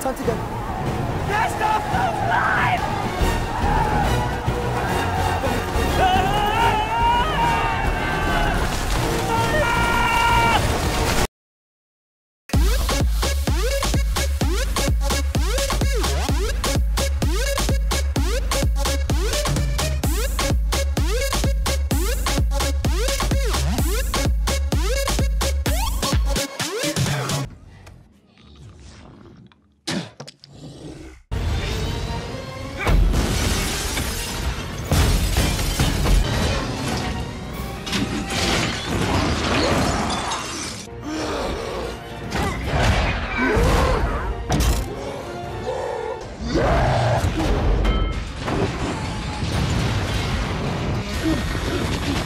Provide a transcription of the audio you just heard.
20 Sekunden. Ja, stopp! えっ?